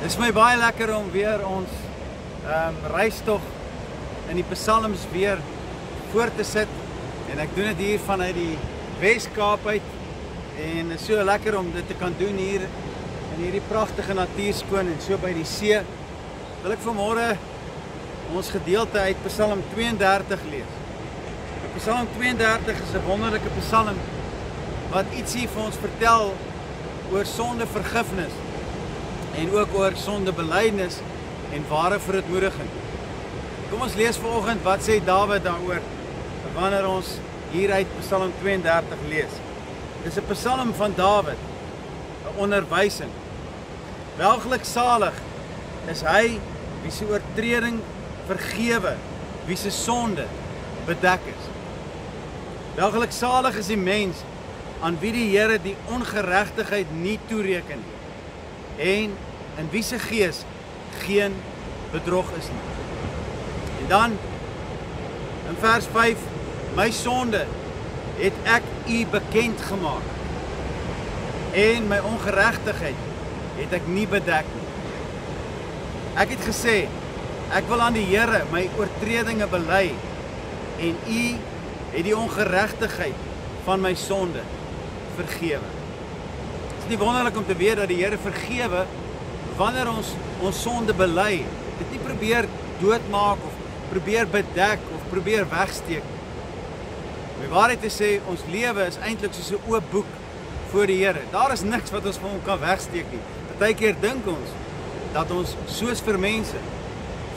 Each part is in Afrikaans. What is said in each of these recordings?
Dit is my baie lekker om weer ons ehm um, reistog in die psalms weer voor te sit en ek doen dit hier vanuit die Wes-Kaap uit en is so lekker om dit te kan doen hier in hierdie pragtige natuurskoon en so by die see. Wil ek vanmôre ons gedeelte uit Psalm 32 lees. Psalm 32 is 'n wonderlike psalm wat ietsie vir ons vertel oor sondevergifnis en ook oor sondebelydenis en ware verootmoediging. Kom ons lees vanoggend wat sê Dawid daaroor wanneer ons hieruit Psalm 32 lees. Dis 'n psalm van Dawid, 'n onderwysing. Welgeluk salig is hy wie se oortreding vergewe, wie se sonde bedek is. Welgeluk salig is die mens aan wie die Here die ongeregtigheid nie toereken nie en in wie se gees geen bedrog is nie. En dan in vers 5 my sonde het ek u bekend gemaak en my ongeregtigheid het ek nie bedek nie. Ek het gesê ek wil aan die Here my oortredinge bely en u het die ongeregtigheid van my sonde vergewe nie wonderlik om te weet dat die Here vergewe wanneer ons ons sonde bely. Dit nie probeer doodmaak of probeer bedek of probeer wegsteek. My waarheid te sê, ons lewe is eintlik soos 'n oop boek voor die Here. Daar is niks wat ons van hom kan wegsteek nie. Partykeer dink ons dat ons soos vir mense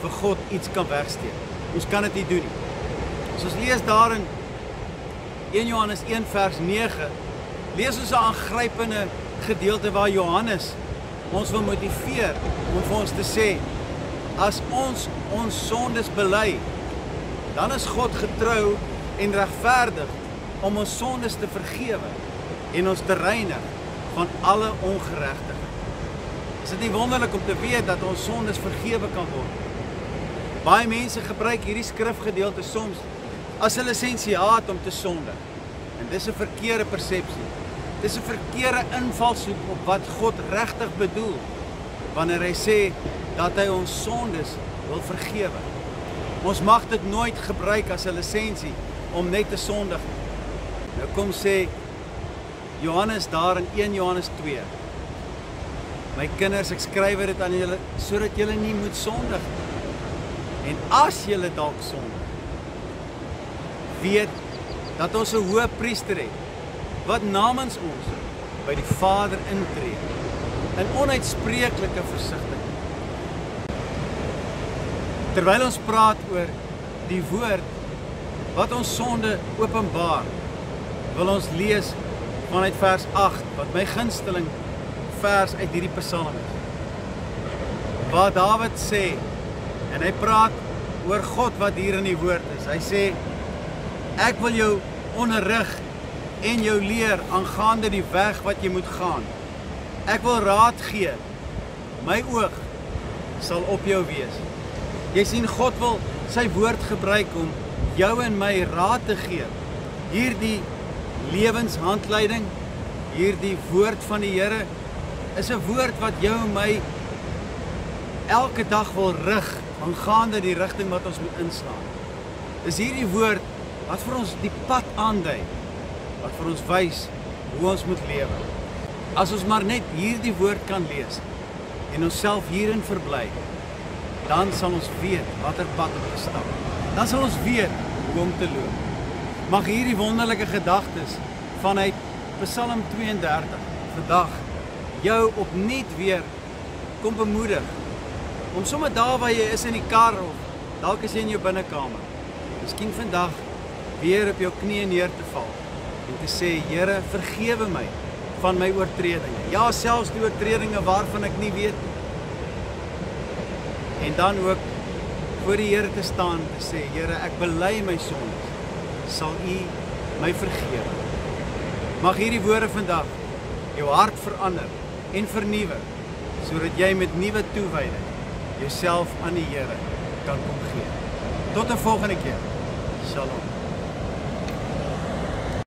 vir God iets kan wegsteek. Ons kan dit nie doen nie. As ons lees daarin 1 Johannes 1 vers 9, lees ons 'n aangrypende gedeelte waar Johannes ons wil motiveer om vir ons te sê as ons ons sondes bely dan is God getrou en regverdig om ons sondes te vergewe en ons te reinig van alle ongeregtigheid. Is dit nie wonderlik om te weet dat ons sondes vergewe kan word? Baie mense gebruik hierdie skrifgedeelte soms as 'n lisensiaat om te sonde. En dis 'n verkeerde persepsie. Dis 'n verkeerde invalshoek op wat God regtig bedoel wanneer hy sê dat hy ons sondes wil vergewe. Ons mag dit nooit gebruik as 'n lisensie om net te sondig. Nou kom sê Johannes daar in 1 Johannes 2. My kinders, ek skryf dit aan julle sodat julle nie moet sondig nie. En as julle dalk sondig, weet dat ons 'n hoë priester het wat namens ons by die Vader intree in onuitspreeklike versigtigheid. Terwyl ons praat oor die woord wat ons sonde openbaar, wil ons lees vanuit vers 8 wat my gunsteling vers uit hierdie Psalm is. Waar Dawid sê en hy praat oor God wat hier in die woord is. Hy sê ek wil jou onderrig en jou leer aangaande die weg wat jy moet gaan. Ek wil raad gee. My oog sal op jou wees. Jy sien God wil sy woord gebruik om jou en my raad te gee. Hierdie lewenshandleiding, hierdie woord van die Here is 'n woord wat jou en my elke dag wil rig aangaande die rigting wat ons moet inslaan. Dis hierdie woord wat vir ons die pad aandui wat vir ons wys hoe ons moet lewe. As ons maar net hierdie woord kan lees en onsself hierin verbly, dan sal ons weet watter pad om te stap. Dan sal ons weet hoe om te loop. Mag hierdie wonderlike gedagtes vanuit Psalm 32 vandag jou opnuut weer kom bemoedig om sommer daar waar jy is in die kar of dalk is jy in jou binnekamer. Miskien vandag weer op jou knieë neer te val en te sê Here, vergewe my van my oortredinge. Ja, selfs die oortredinge waarvan ek nie weet nie. En dan ook voor die Here te staan te sê, Here, ek bely my sondes. Sal U my vergewe? Mag hierdie woorde vandag jou hart verander en vernuwe sodat jy met nuwe toewyding jouself aan die Here kan kom gee. Tot 'n volgende keer. Shalom.